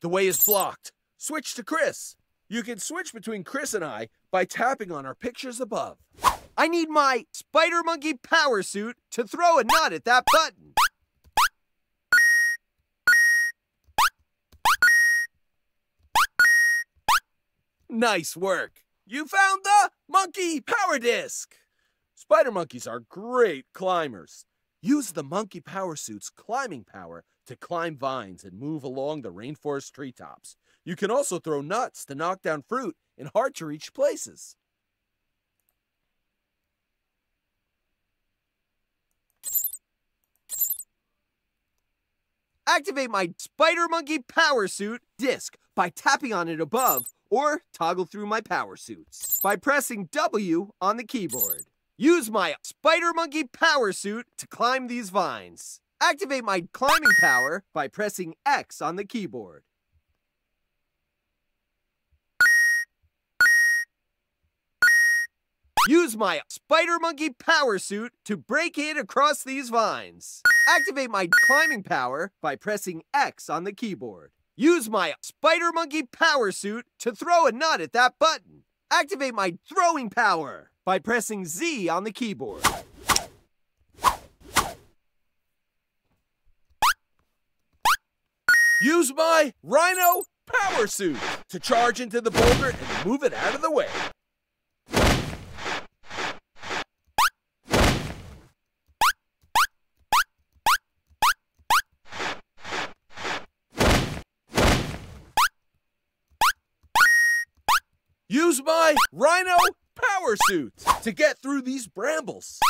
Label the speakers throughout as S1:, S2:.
S1: The way is blocked. Switch to Chris. You can switch between Chris and I by tapping on our pictures above.
S2: I need my Spider Monkey power suit to throw a nut at that button.
S1: Nice work. You found the Monkey Power Disc. Spider monkeys are great climbers. Use the monkey power suit's climbing power to climb vines and move along the rainforest treetops. You can also throw nuts to knock down fruit in hard to reach places.
S2: Activate my Spider Monkey power suit disc by tapping on it above or toggle through my power suits by pressing W on the keyboard. Use my Spider Monkey power suit to climb these vines. Activate my climbing power by pressing X on the keyboard. Use my Spider Monkey power suit to break in across these vines. Activate my climbing power by pressing X on the keyboard. Use my Spider Monkey power suit to throw a nut at that button. Activate my throwing power by pressing Z on the keyboard.
S1: Use my Rhino Power Suit to charge into the boulder and move it out of the way. Use my Rhino Power Suit to get through these brambles.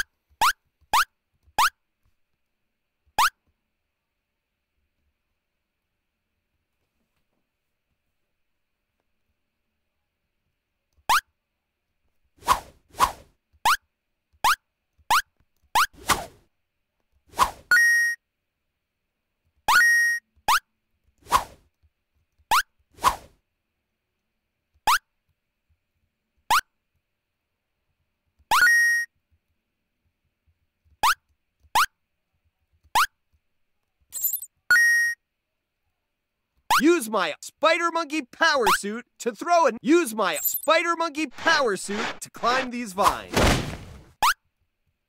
S2: Use my Spider Monkey power suit to throw and use my Spider Monkey power suit to climb these vines.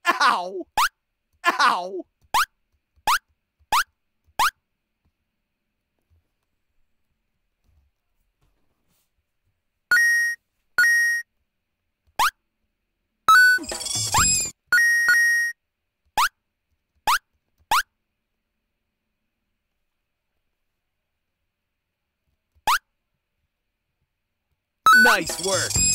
S2: Ow! Ow!
S1: Nice work.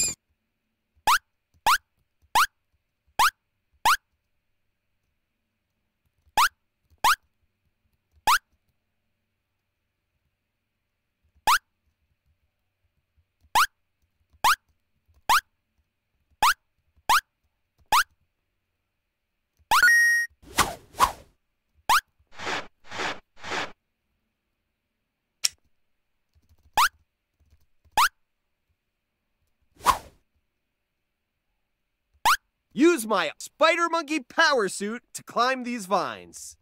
S2: Use my Spider Monkey power suit to climb these vines.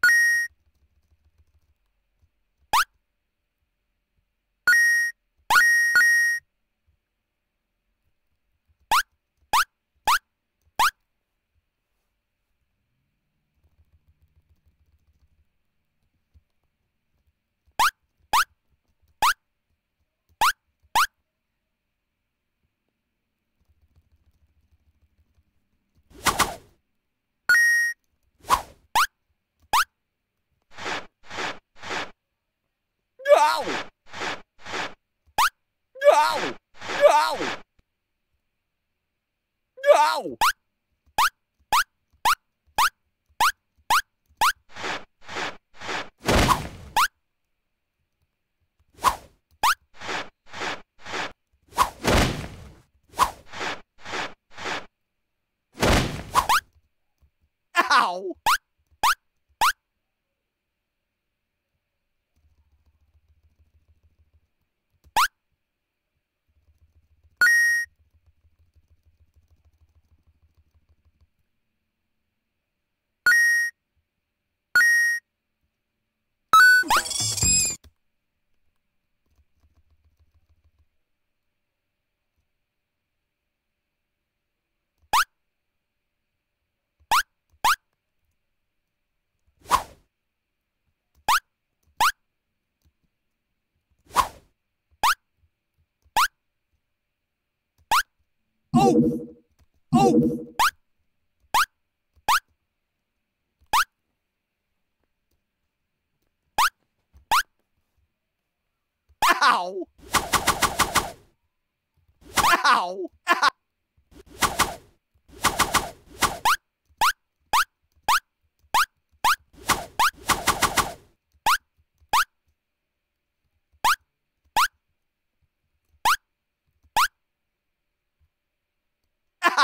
S2: Ow! Ow!
S1: Oh! Oh! Ow! Ow! Ow!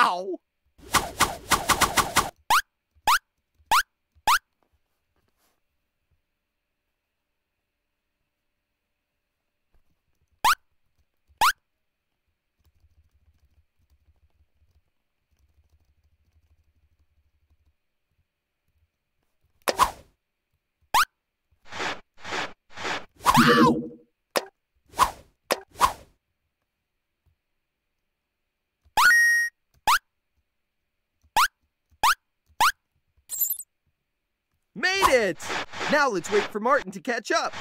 S1: Ow!
S2: Made it! Now let's wait for Martin to catch up.